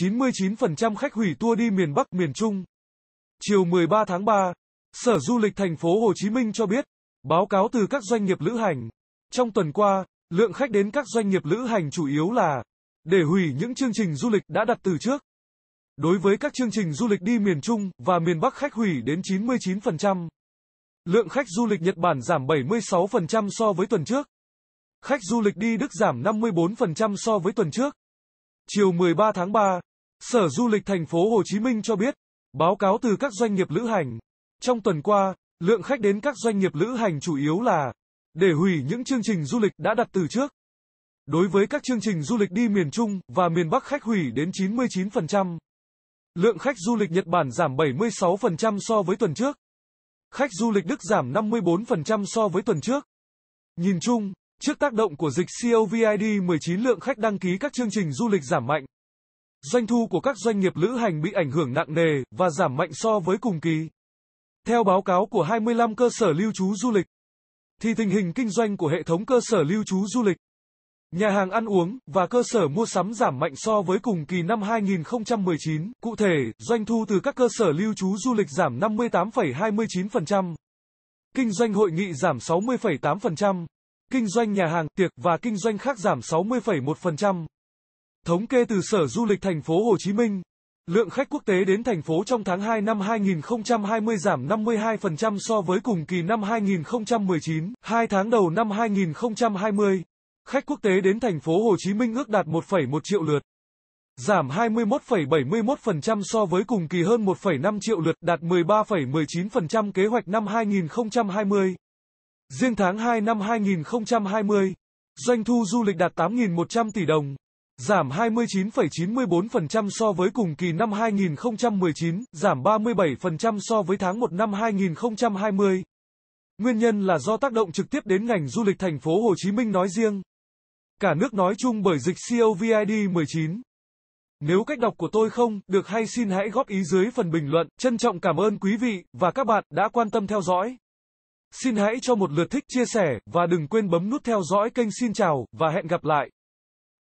99% khách hủy tour đi miền Bắc, miền Trung. Chiều 13 tháng 3, Sở Du lịch thành phố Hồ Chí Minh cho biết, báo cáo từ các doanh nghiệp lữ hành. Trong tuần qua, lượng khách đến các doanh nghiệp lữ hành chủ yếu là để hủy những chương trình du lịch đã đặt từ trước. Đối với các chương trình du lịch đi miền Trung và miền Bắc khách hủy đến 99%. Lượng khách du lịch Nhật Bản giảm 76% so với tuần trước. Khách du lịch đi Đức giảm 54% so với tuần trước. Chiều 13 tháng 3, Sở Du lịch thành phố Hồ Chí Minh cho biết, báo cáo từ các doanh nghiệp lữ hành. Trong tuần qua, lượng khách đến các doanh nghiệp lữ hành chủ yếu là để hủy những chương trình du lịch đã đặt từ trước. Đối với các chương trình du lịch đi miền Trung và miền Bắc khách hủy đến 99%. Lượng khách du lịch Nhật Bản giảm 76% so với tuần trước. Khách du lịch Đức giảm 54% so với tuần trước. Nhìn chung, trước tác động của dịch COVID-19 lượng khách đăng ký các chương trình du lịch giảm mạnh. Doanh thu của các doanh nghiệp lữ hành bị ảnh hưởng nặng nề và giảm mạnh so với cùng kỳ. Theo báo cáo của 25 cơ sở lưu trú du lịch, thì tình hình kinh doanh của hệ thống cơ sở lưu trú du lịch, nhà hàng ăn uống và cơ sở mua sắm giảm mạnh so với cùng kỳ năm 2019. Cụ thể, doanh thu từ các cơ sở lưu trú du lịch giảm 58,29%, kinh doanh hội nghị giảm 60,8%, kinh doanh nhà hàng, tiệc và kinh doanh khác giảm 60,1%. Thống kê từ Sở Du lịch thành phố Hồ Chí Minh, lượng khách quốc tế đến thành phố trong tháng 2 năm 2020 giảm 52% so với cùng kỳ năm 2019, 2 tháng đầu năm 2020. Khách quốc tế đến thành phố Hồ Chí Minh ước đạt 1,1 triệu lượt. Giảm 21,71% so với cùng kỳ hơn 1,5 triệu lượt, đạt 13,19% kế hoạch năm 2020. Riêng tháng 2 năm 2020, doanh thu du lịch đạt 8.100 tỷ đồng, giảm 29,94% so với cùng kỳ năm 2019, giảm 37% so với tháng 1 năm 2020. Nguyên nhân là do tác động trực tiếp đến ngành du lịch thành phố Hồ Chí Minh nói riêng. Cả nước nói chung bởi dịch COVID-19. Nếu cách đọc của tôi không được hay xin hãy góp ý dưới phần bình luận. Trân trọng cảm ơn quý vị và các bạn đã quan tâm theo dõi. Xin hãy cho một lượt thích chia sẻ và đừng quên bấm nút theo dõi kênh xin chào và hẹn gặp lại.